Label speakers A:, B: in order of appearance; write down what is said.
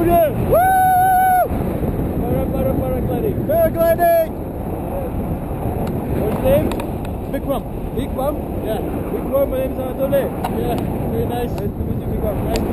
A: Oh yeah! Woo! Paragliding. Paragliding!
B: What's your name?
A: Bikram.
B: Bikram?
A: Yeah.
B: Bikram, my name is Anatole.
A: Yeah, very nice.
B: Nice to meet you, Bikram.
A: Nice